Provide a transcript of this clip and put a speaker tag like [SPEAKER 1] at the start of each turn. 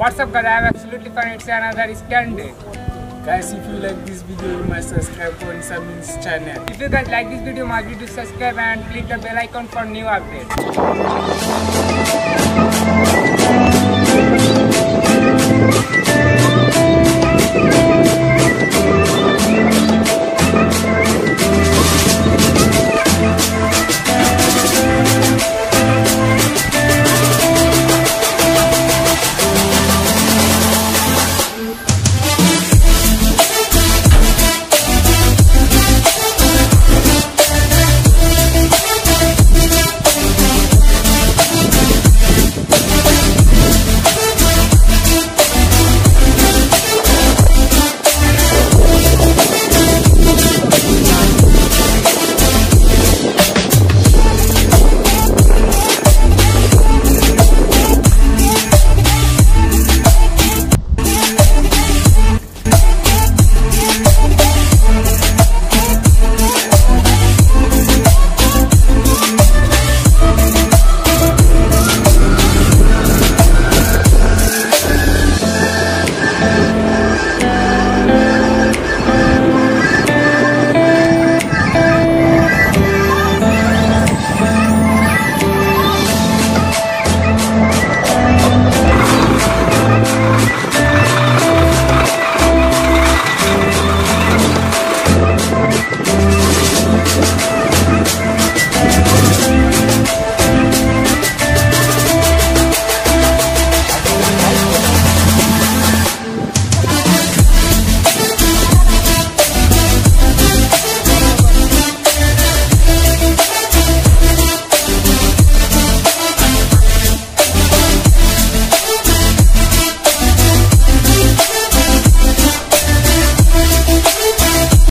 [SPEAKER 1] What's up guys, I am absolutely fine. It's another scan day.
[SPEAKER 2] Guys, if you like this video, you must subscribe to Samin's channel.
[SPEAKER 1] If you guys like this video, must be to subscribe and click the bell icon for new updates.